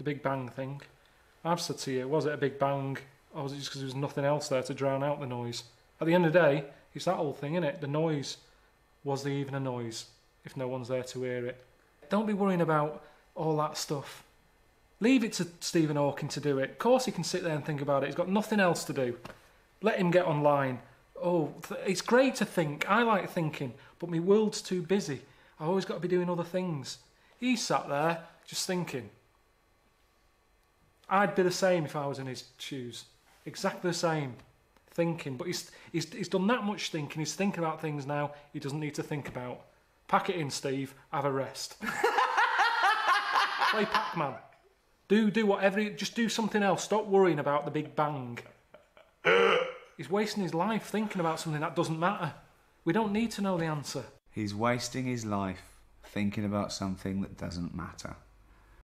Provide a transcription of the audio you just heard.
The Big Bang thing. I've said to you, was it a Big Bang, or was it just because there was nothing else there to drown out the noise? At the end of the day, it's that whole thing, innit? The noise. Was there even a noise if no one's there to hear it? Don't be worrying about all that stuff. Leave it to Stephen Hawking to do it. Of course, he can sit there and think about it. He's got nothing else to do. Let him get online. Oh, th- it's great to think. I like thinking, but my world's too busy. I've always got to be doing other things. He sat there just thinking. I'd be the same if I was in his shoes. Exactly the same. Thinking. But he's, he's, he's done that much thinking. He's thinking about things now he doesn't need to think about. Pack it in, Steve. Have a rest. Play Pac Man. Do, do whatever. Just do something else. Stop worrying about the Big Bang. He's wasting his life thinking about something that doesn't matter. We don't need to know the answer. He's wasting his life thinking about something that doesn't matter.